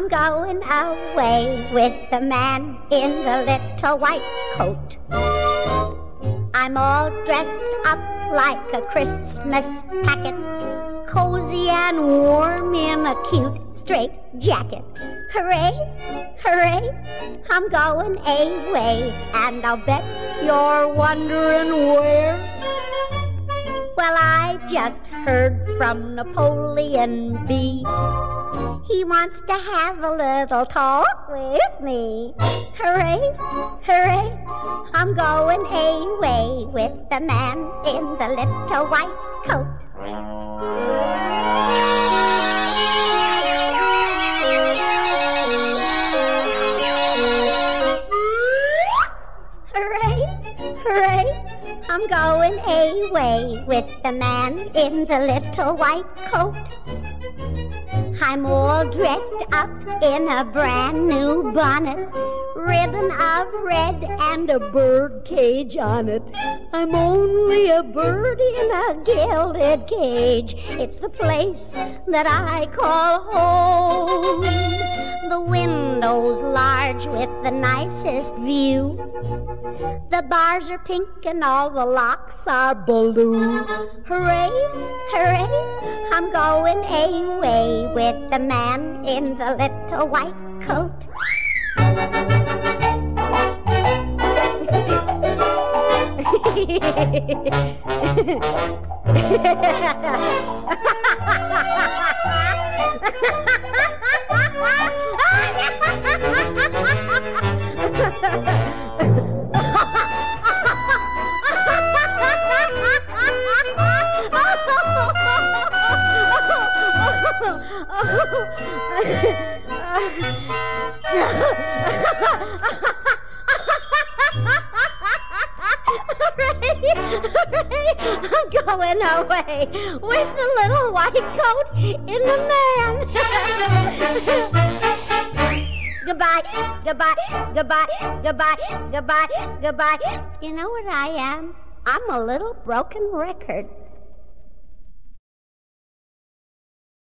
going away with the man in the little white coat. I'm all dressed up like a Christmas packet, cozy and warm in a cute straight jacket. Hooray, hooray, I'm going away, and I'll bet you're wondering where. Well, I just heard from Napoleon B. He wants to have a little talk with me. Hooray, hooray, I'm going away with the man in the little white coat. I'm going away with the man in the little white coat. I'm all dressed up in a brand new bonnet, ribbon of red and a bird cage on it. I'm only a bird in a gilded cage. It's the place that I call home. The windows large with the nicest view. The bars are pink and all the locks are blue. Hooray, hooray, I'm going away with the man in the little white coat. I'm going away with the little white coat in the man. goodbye, goodbye, goodbye, goodbye, goodbye, goodbye. You know what I am? I'm a little broken record.